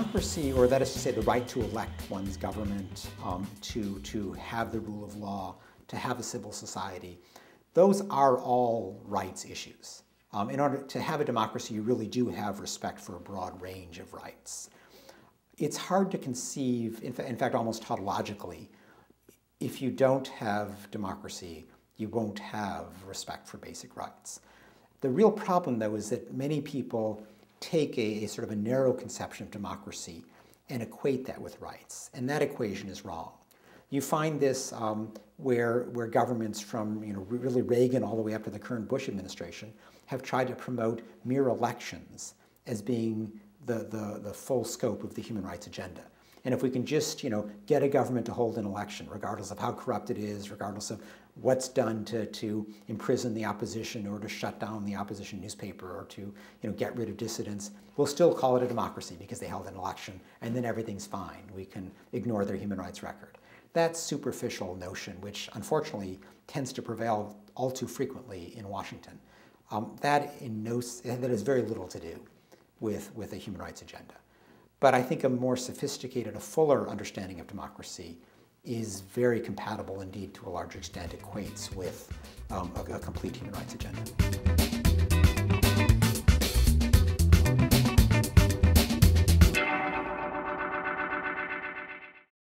democracy, or that is to say the right to elect one's government, um, to, to have the rule of law, to have a civil society, those are all rights issues. Um, in order to have a democracy, you really do have respect for a broad range of rights. It's hard to conceive, in, fa in fact, almost tautologically, if you don't have democracy, you won't have respect for basic rights. The real problem, though, is that many people take a, a, sort of a narrow conception of democracy and equate that with rights, and that equation is wrong. You find this um, where, where governments from you know, really Reagan all the way up to the current Bush administration have tried to promote mere elections as being the, the, the full scope of the human rights agenda. And if we can just, you know, get a government to hold an election, regardless of how corrupt it is, regardless of what's done to, to imprison the opposition or to shut down the opposition newspaper or to, you know, get rid of dissidents, we'll still call it a democracy because they held an election, and then everything's fine. We can ignore their human rights record. That superficial notion, which unfortunately tends to prevail all too frequently in Washington, um, that, in no, that has very little to do with, with a human rights agenda. But I think a more sophisticated, a fuller understanding of democracy is very compatible, indeed, to a large extent, equates with um, a, a complete human rights agenda.